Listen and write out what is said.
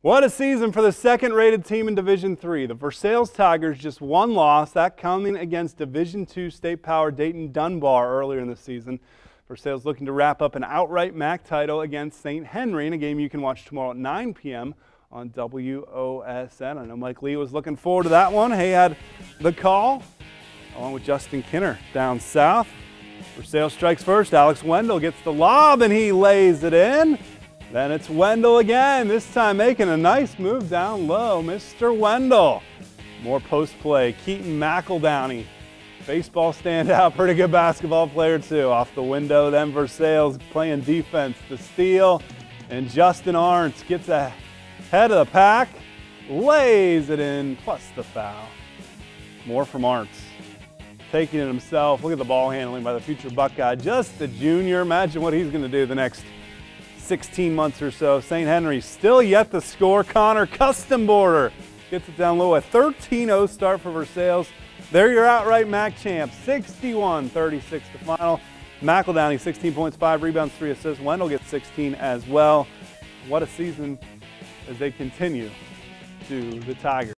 What a season for the second rated team in Division 3. The Versailles Tigers just one loss, that coming against Division 2 state power Dayton Dunbar earlier in the season. Versailles looking to wrap up an outright MAC title against St. Henry in a game you can watch tomorrow at 9 p.m. on WOSN. I know Mike Lee was looking forward to that one. He had the call along with Justin Kinner down south. Versailles strikes first. Alex Wendell gets the lob and he lays it in. Then it's Wendell again, this time making a nice move down low. Mr. Wendell. More post play. Keaton McEldowney, baseball standout, pretty good basketball player too. Off the window, then Versailles playing defense. The steal, and Justin Ahrens gets ahead of the pack, lays it in, plus the foul. More from Ahrens. Taking it himself. Look at the ball handling by the future Buckeye. Just a junior. Imagine what he's going to do the next 16 months or so. St. Henry still yet to score. Connor Custom Border gets it down low. A 13-0 start for Versailles. There you're outright MAC champ, 61-36 to final. McEldowney 16 points, 5 rebounds, 3 assists. Wendell gets 16 as well. What a season as they continue to the Tigers.